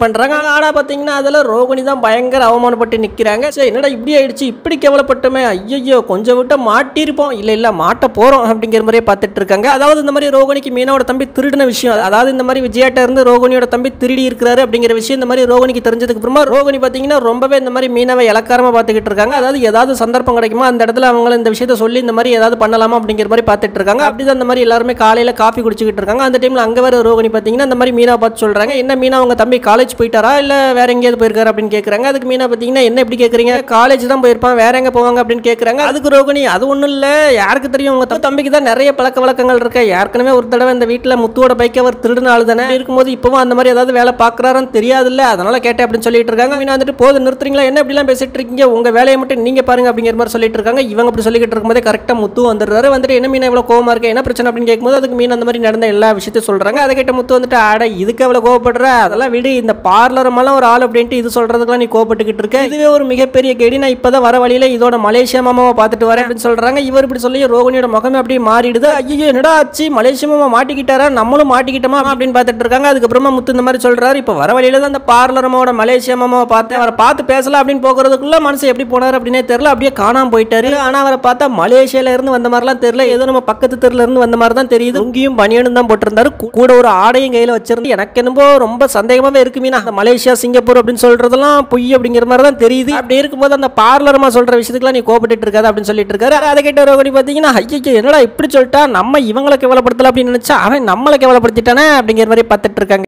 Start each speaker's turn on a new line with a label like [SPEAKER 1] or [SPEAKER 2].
[SPEAKER 1] பண்ணுறாங்க ஆனால் பார்த்தீங்கன்னா அதில் ரோகிணி தான் பயங்கர அவமானப்பட்டு நிற்கிறாங்க சரி என்னடா இப்படி ஆயிடுச்சு? இப்படி கேவலப்பட்டுமே. ஐயோ கொஞ்சம் விட்ட மாட்டிருப்போம் இல்லை இல்லை மாட்ட போகிறோம் அப்படிங்கிற மாதிரியே பார்த்துட்டு இருக்காங்க. அதாவது இந்த மாதிரி ரோகிணிக்கு மீனாவோட தம்பி திருடின விஷயம். அதாவது இந்த மாதிரி விஜயாட்ட இருந்து ரோகிணியோட தம்பி திருடி இருக்கிறாரு அப்படிங்கிற விஷயம் இந்த மாதிரி ரோகிணிக்கு தெரிஞ்சதுக்கு அப்புறமா ரோகிணி பார்த்தீங்கன்னா ரொம்பவே இந்த மாதிரி மீனவை இலக்காரமாக பார்த்துக்கிட்டு இருக்காங்க. அதாவது ஏதாவது சந்தர்ப்பம் கிடைக்குமா? அந்த இடத்துல அவங்க இந்த விஷயத்த சொல்லி இந்த மாதிரி ஏதாவது பண்ணலாமா அப்படிங்கிற மாதிரி பார்த்துட்டு இருக்காங்க. அப்படிதான் இந்த மாதிரி எல்லாருமே காலையில் காஃபி குடிச்சிக்கிட்டு இருக்காங்க. அந்த டைமில் அங்கே வர ரோகிணி பார்த்தீங்கன்னா இந்த மாதிரி மீனா பார்த்து சொல்கிறாங்க என்ன மீனா அவங்க தம்பி காலேஜ் போயிட்டாரா? இல்லை வேற எங்கேயாவது போயிருக்காரு அப்படின்னு கேட்குறாங்க அதுக்கு மீனா பார்த்தீங்கன்னா என்ன எப்படி கேட்குறீங்க காலேஜ் தான் போயிருப்பான். வேற எங்கே போவாங்க அப்படின்னு கேட்குறாங்க அதுக்கு ரோகிணி அது ஒன்றும் இல்லை. யாருக்கு தெரியும்? உங்கள் த- தம்பிக்கு தான் நிறைய பழக்க வழக்கங்கள் இருக்கு. ஏற்கனவே ஒரு தடவை இந்த வீட்டில் முத்துவோட பைக்கை அவர் திருடின தானே. இருக்கும்போது இப்போவும் அந்த மாதிரி ஏதாவது வேலை பாக்குறாருன்னு தெரியாதுல்ல. அதனால கேட்டேன் அப்படின்னு சொல்லிட்டு இருக்காங்க. மீனா வந்துட்டு போது நிறுத்துறீங்களா? என்ன இப்படிலாம் பேசிட்டு இருக்கீங்க? உங்கள் வேலையை மட்டும் நீங்கள் பாருங்க அப்படிங்கிற மாதிரி சொல்லிட்டு இருக்காங்க. இவங்க அப்படி சொல்லிக்கிட்டு இருக்கும்போது கரெக்டாக முத்து வந்துடுறாரு. வந்துட்டு என்ன மீன் இவ்வளோ கோவமாக இருக்கு? என்ன பிரச்சனை அப்படின்னு கேட்கும்போது அதுக்கு மீன் அந்த மாதிரி நடந்த எல்லா விஷயத்தையும் சொல்கிறாங்க அதை கேட்ட முத்து வந்துட்டு ஆட இதுக்கு அவ்வளோ கோவப்படுற? அதெல்லாம் விடு இந்த பார்லரமெல்லாம் ஒரு ஆள் அப்படின்ட்டு இது சொல்கிறதுக்குலாம் நீ கோபப்பட்டுக்கிட்டு இருக்க? இதுவே ஒரு மிகப்பெரிய கேடி. நான் இப்பதான் வர வழியில் இதோட மலேசியா மாமாவை பார்த்துட்டு வரேன் அப்படின்னு சொல்றாங்க. இவர் இப்படி சொல்லி ரோகிணியோட முகமே அப்படியே மாறிடுது. ஐயோ என்னடா ஆச்சு? மலேசியா மாமா மாட்டிக்கிட்டாரா? நம்மளும் மாட்டிக்கிட்டோமா அப்படின்னு பார்த்துட்டு இருக்காங்க. அதுக்கப்புறமா முத்து இந்த மாதிரி சொல்றாரு. இப்போ வர வழியில தான் அந்த பார்லரமோட மலேசியா மாமாவை பார்த்தேன். அவரை பார்த்து பேசலாம் அப்படின்னு போகிறதுக்குள்ள மனசு எப்படி போனார் அப்படின்னே தெரியல. அப்படியே காணாம போயிட்டாரு. ஆனா அவரை பார்த்தா மலேசியால இருந்து வந்த மாதிரிலாம் தெரியல. ஏதோ நம்ம பக்கத்து தெருல இருந்து வந்த மாதிரி தான் தெரியுது. உங்கியும் பனியனும் தான் போட்டிருந்தாரு. கூட ஒரு ஆடையும் கையில வச்சிருந்து எனக்கு என்னமோ ரொம்ப சந்தேகமாவே இருக்கு. மீனா அந்த மலேசியா சிங்கப்பூர் அப்படின்னு சொல்றதெல்லாம் பொய் அப்படிங்கிற மாதிரி தான் தெரியுது. அப்படி இருக்கும்போது அந்த பார்லரமா சொல்ற விஷயத்துக்குலாம் நீ கோபப்பட்டு இருக்காது அப்படின்னு சொல்லிட்டு இருக்காரு. அதை கேட்ட ரோகிணி பாத்தீங்கன்னா ஐயோ என்னடா இப்படி சொல்லிட்டா? நம்ம இவங்களை கேவலப்படுத்தல அப்படின்னு நினைச்சா அவன் நம்மளை கேவலப்படுத்திட்டானே அப்படிங்கிற மாதிரி பார்த்துட்டு இருக்காங்க.